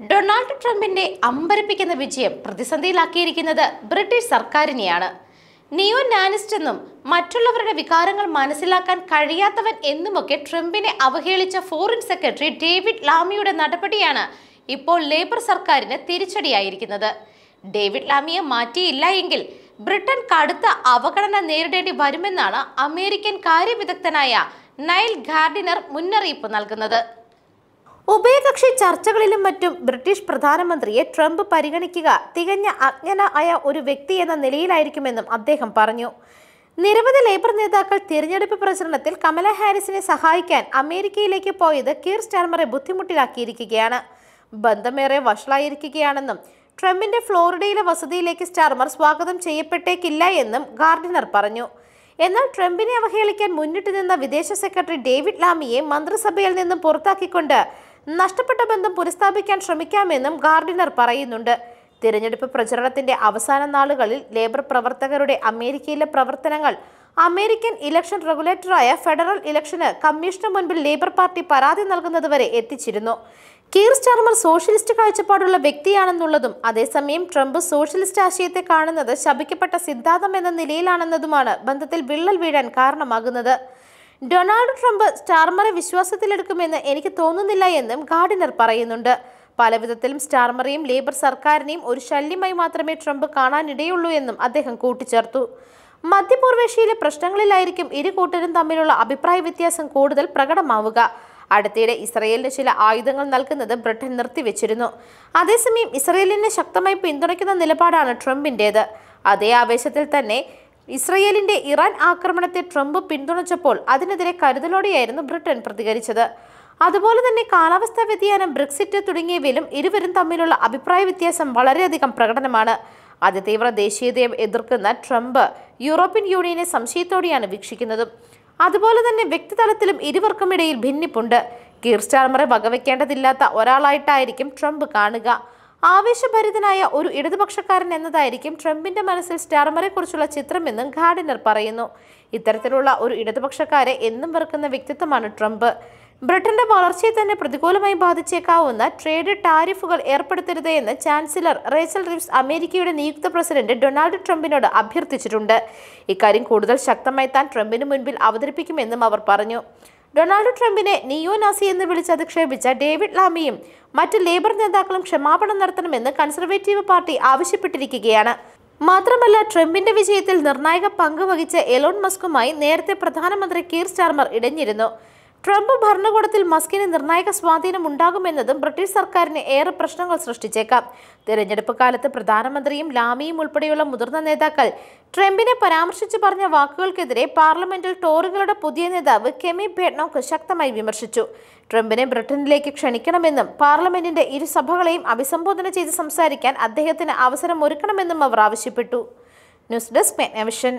Donald ട്രംപിന്റെ അമ്പരപ്പിക്കുന്ന വിജയം പ്രതിസന്ധിയിലാക്കിയിരിക്കുന്നത് ബ്രിട്ടീഷ് സർക്കാരിനെയാണ്. നിയോ നാനിസ്റ്റ് എന്നും മറ്റുള്ളവരുടെ വികാരങ്ങൾ മനസ്സിലാക്കാൻ കഴിയാത്തവൻ എന്നുമൊക്കെ ട്രംപിനെ അവഹേളിച്ച ഫോറിൻ സെക്രട്ടറി ഡേവിഡ് ലാമിയുടെ നടപടിയാണ് ഇപ്പോൾ ലേബർ സർക്കാരിന് തിരിച്ചടിയായിരിക്കുന്നത്. ഡേവിഡ് ലാമിയെ മാറ്റിയില്ല എങ്കിൽ ബ്രിട്ടൻ കടുത്ത അവഗണന നേരിടേണ്ടി വരുമെന്നാണ് അമേരിക്കൻ കാര്യവിദഗ്ധനായ നൈൽ ഗാർഡിനർ മുന്നറിയിപ്പ് നൽകുന്നത്. ഉഭയകക്ഷി ചർച്ചകളിലും മറ്റും ബ്രിട്ടീഷ് പ്രധാനമന്ത്രിയെ ട്രംപ് പരിഗണിക്കുക തികഞ്ഞ അജ്ഞന ആയ ഒരു വ്യക്തി എന്ന നിലയിലായിരിക്കുമെന്നും അദ്ദേഹം പറഞ്ഞു. നിരവധി ലേബർ നേതാക്കൾ തിരഞ്ഞെടുപ്പ് പ്രചരണത്തിൽ കമല ഹാരിസിനെ സഹായിക്കാൻ അമേരിക്കയിലേക്ക് പോയത് കീർ സ്റ്റാർമറെ ബുദ്ധിമുട്ടിലാക്കിയിരിക്കുകയാണ്. ബന്ധമേറെ വഷളായിരിക്കുകയാണെന്നും ട്രംപിന്റെ ഫ്ലോറിഡയിലെ വസതിയിലേക്ക് സ്റ്റാർമർ സ്വാഗതം ചെയ്യപ്പെട്ടേക്കില്ല എന്നും ഗാർഡിനർ പറഞ്ഞു. എന്നാൽ ട്രംപിനെ അവഹേളിക്കാൻ മുന്നിട്ട് നിന്ന വിദേശ സെക്രട്ടറി ഡേവിഡ് ലാമിയെ മന്ത്രിസഭയിൽ നിന്നും പുറത്താക്കിക്കൊണ്ട് നഷ്ടപ്പെട്ട ബന്ധം പുനഃസ്ഥാപിക്കാൻ ശ്രമിക്കാമെന്നും ഗാർഡിനർ പറയുന്നുണ്ട്. തിരഞ്ഞെടുപ്പ് പ്രചരണത്തിന്റെ അവസാന നാളുകളിൽ ലേബർ പ്രവർത്തകരുടെ അമേരിക്കയിലെ പ്രവർത്തനങ്ങൾ അമേരിക്കൻ ഇലക്ഷൻ റെഗുലേറ്ററായ ഫെഡറൽ ഇലക്ഷന് കമ്മീഷന് മുൻപിൽ ലേബർ പാർട്ടി പരാതി നൽകുന്നതുവരെ എത്തിച്ചിരുന്നു. കീർ സ്റ്റാർമർ സോഷ്യലിസ്റ്റ് കാഴ്ചപ്പാടുള്ള വ്യക്തിയാണെന്നുള്ളതും അതേസമയം ട്രംപ് സോഷ്യലിസ്റ്റ് ആശയത്തെ കാണുന്നത് ശപിക്കപ്പെട്ട സിദ്ധാന്തം എന്ന നിലയിലാണെന്നതുമാണ് ബന്ധത്തിൽ വിള്ളൽ വീഴാൻ കാരണമാകുന്നത്. ഡൊണാൾഡ് ട്രംപ് സ്റ്റാർമറെ വിശ്വാസത്തിലെടുക്കുമെന്ന് എനിക്ക് തോന്നുന്നില്ല എന്നും ഗാർഡിനർ പറയുന്നുണ്ട്. പലവിധത്തിലും സ്റ്റാർമറെയും ലേബർ സർക്കാരിനെയും ഒരു ശല്യമായി മാത്രമേ ട്രംപ് കാണാനിടയുള്ളൂ എന്നും അദ്ദേഹം കൂട്ടിച്ചേർത്തു. മധ്യപൂർവേഷ്യയിലെ പ്രശ്നങ്ങളിലായിരിക്കും ഇരു കൂട്ടരും തമ്മിലുള്ള അഭിപ്രായ വ്യത്യാസം കൂടുതൽ പ്രകടമാവുക. അടുത്തിടെ ഇസ്രയേലിന് ചില ആയുധങ്ങൾ നൽകുന്നത് ബ്രിട്ടൻ നിർത്തിവെച്ചിരുന്നു. അതേസമയം ഇസ്രയേലിനെ ശക്തമായി പിന്തുണയ്ക്കുന്ന നിലപാടാണ് ട്രംപിന്റേത് അതേ ആവേശത്തിൽ തന്നെ ഇസ്രയേലിന്റെ ഇറാൻ ആക്രമണത്തെ ട്രംപ് പിന്തുണച്ചപ്പോൾ അതിനെതിരെ കരുതലോടെയായിരുന്നു ബ്രിട്ടൻ പ്രതികരിച്ചത്. അതുപോലെ തന്നെ കാലാവസ്ഥാ വ്യതിയാനം ബ്രെക്സിറ്റ് തുടങ്ങിയവയിലും ഇരുവരും തമ്മിലുള്ള അഭിപ്രായ വ്യത്യാസം വളരെയധികം പ്രകടനമാണ്. അതിതീവ്ര ദേശീയതയെ എതിർക്കുന്ന ട്രംപ് യൂറോപ്യൻ യൂണിയനെ സംശയത്തോടെയാണ് വീക്ഷിക്കുന്നതും. അതുപോലെ തന്നെ വ്യക്തിതലത്തിലും ഇരുവർക്കുമിടയിൽ ഭിന്നിപ്പുണ്ട്. കീർസ്റ്റാർമറെ വകവെക്കേണ്ടതില്ലാത്ത ഒരാളായിട്ടായിരിക്കും ട്രംപ് കാണുക. ആവേശഭരിതനായ ഒരു ഇടതുപക്ഷക്കാരൻ എന്നതായിരിക്കും ട്രംപിന്റെ മനസ്സിൽ സ്റ്റാർമറെക്കുറിച്ചുള്ള ചിത്രമെന്നും ഗാർഡിനർ പറയുന്നു. ഇത്തരത്തിലുള്ള ഒരു ഇടതുപക്ഷക്കാരെ എന്നും വെറുക്കുന്ന വ്യക്തിത്വമാണ് ട്രംപ്. ബ്രിട്ടന്റെ വളർച്ചയെ തന്നെ പ്രതികൂലമായി ബാധിച്ചേക്കാവുന്ന ട്രേഡ് ടാരിഫുകൾ ഏർപ്പെടുത്തരുത് എന്ന് ചാൻസലർ റേച്ചൽ റിവ്സ് അമേരിക്കയുടെ നിയുക്ത പ്രസിഡന്റ് ഡൊണാൾഡ് ട്രംപിനോട് അഭ്യർത്ഥിച്ചിട്ടുണ്ട്. ഇക്കാര്യം കൂടുതൽ ശക്തമായി താൻ ട്രംപിന് മുൻപിൽ അവതരിപ്പിക്കുമെന്നും അവർ പറഞ്ഞു. ഡൊണാൾഡ് ട്രംപിനെ നിയോ നാസി എന്ന് വിളിച്ച് അധിക്ഷേപിച്ച ഡേവിഡ് ലാമിയും മറ്റ് ലേബർ നേതാക്കളും ക്ഷമാപണം നടത്തണമെന്ന് കൺസർവേറ്റീവ് പാർട്ടി ആവശ്യപ്പെട്ടിരിക്കുകയാണ്. മാത്രമല്ല ട്രംപിന്റെ വിജയത്തിൽ നിർണായക പങ്ക് വഹിച്ച എലോൺ മസ്കുമായി നേരത്തെ പ്രധാനമന്ത്രി കീർ സ്റ്റാർമർ ഇടഞ്ഞിരുന്നു. ട്രംപ് ഭരണകൂടത്തിൽ മസ്കിന് നിർണായക സ്വാധീനം ഉണ്ടാകുമെന്നതും ബ്രിട്ടീഷ് സർക്കാരിന് ഏറെ പ്രശ്നങ്ങൾ സൃഷ്ടിച്ചേക്കാം. തിരഞ്ഞെടുപ്പ് കാലത്ത് പ്രധാനമന്ത്രിയും ലാമിയും ഉൾപ്പെടെയുള്ള മുതിർന്ന നേതാക്കൾ ട്രംപിനെ പരാമർശിച്ചു പറഞ്ഞ വാക്കുകൾക്കെതിരെ പാർലമെന്റിൽ ടോറുകളുടെ പുതിയ നേതാവ് കെമി ബെഡ്നോക്ക് ശക്തമായി വിമർശിച്ചു. ട്രംപിനെ ബ്രിട്ടനിലേക്ക് ക്ഷണിക്കണമെന്നും പാർലമെന്റിന്റെ ഇരുസഭകളെയും അഭിസംബോധന ചെയ്ത് സംസാരിക്കാൻ അദ്ദേഹത്തിന് അവസരം ഒരുക്കണമെന്നും അവർ ആവശ്യപ്പെട്ടു. News desk മെഗ്നവിഷൻ